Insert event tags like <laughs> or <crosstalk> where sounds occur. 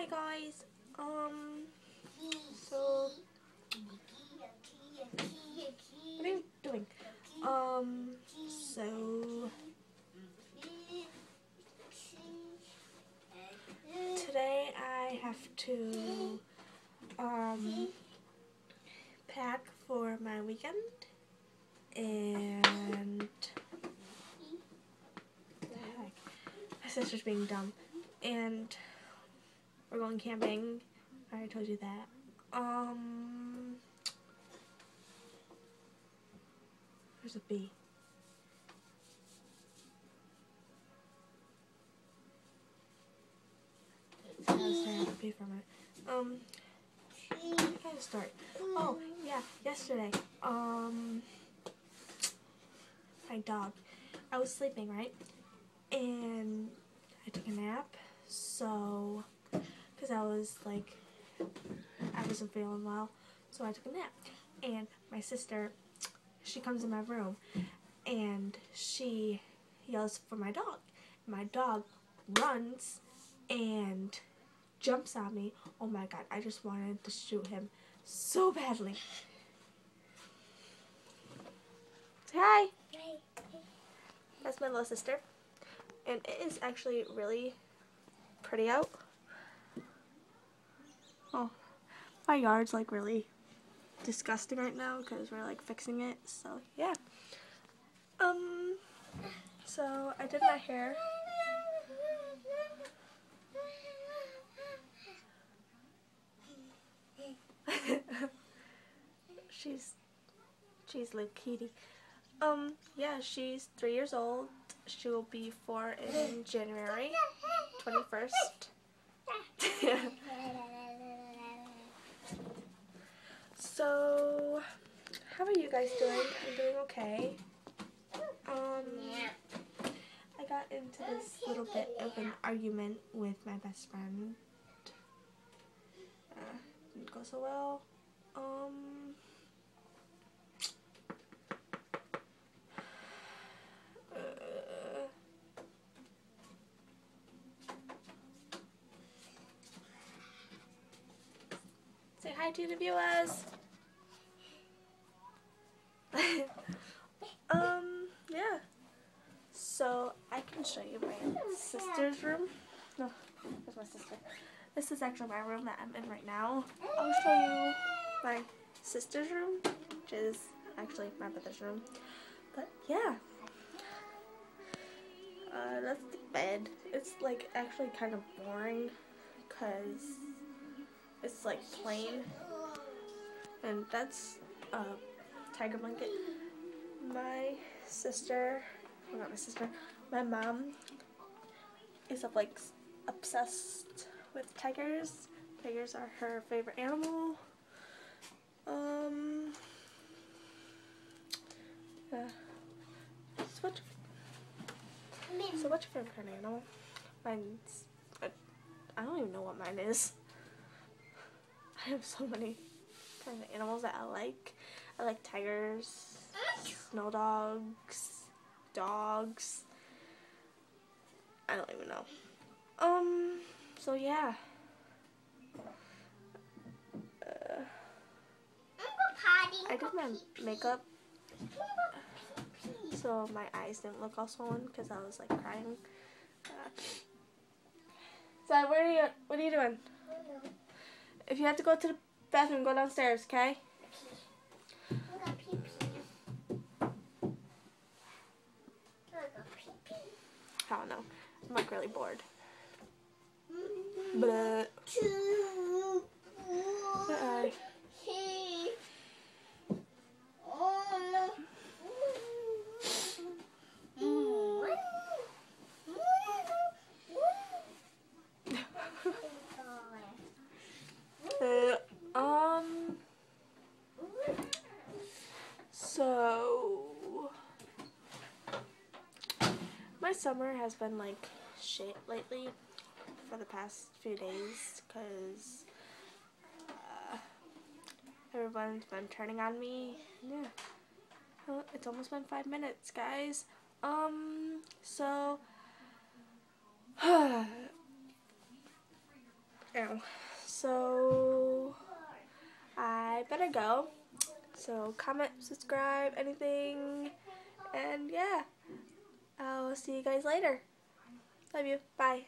Hi guys. Um. So. What are you doing? Um. So. Today I have to um pack for my weekend and my sister's being dumb and we're going camping. I already told you that. Um there's a bee. At the bee for minute. Um gotta start. Oh, yeah, yesterday. Um, my dog. I was sleeping, right? And I took a nap. So, because I was like, I wasn't feeling well. So I took a nap. And my sister, she comes in my room and she yells for my dog. My dog runs and jumps on me. Oh my god, I just wanted to shoot him so badly. Say hi. That's my little sister. And it is actually really pretty out. Oh, my yard's like really disgusting right now because we're like fixing it. So yeah. Um. So I did my hair. <laughs> she's she's little kitty. Um, yeah, she's three years old. She will be four in January 21st. So, how are you guys doing? I'm doing okay. Um, I got into this little bit of an argument with my best friend. Uh, didn't go so well. Um. uh, Say hi to the viewers. um, yeah. Can show you my sister's room. No, that's my sister. This is actually my room that I'm in right now. I'll show you my sister's room, which is actually my brother's room. But yeah. Uh, that's the bed. It's like actually kind of boring because it's like plain. And that's a tiger blanket. My sister, well not my sister, my mom is like obsessed with tigers. Tigers are her favorite animal. Um, yeah. So what's, so what's your favorite animal? Mine's, I, I don't even know what mine is. I have so many kind of animals that I like. I like tigers, snow dogs, dogs. I don't even know. Um, so yeah. Uh, I did my makeup so my eyes didn't look all swollen because I was like crying. Uh, so what are you what are you doing? If you have to go to the bathroom, go downstairs, okay? I'm like really bored. But uh, <laughs> uh, um so my summer has been like shit lately for the past few days because uh, everyone's been turning on me. Yeah. It's almost been five minutes, guys. Um, so <sighs> Ow. So I better go. So comment, subscribe, anything, and yeah. I'll see you guys later. Love you. Bye.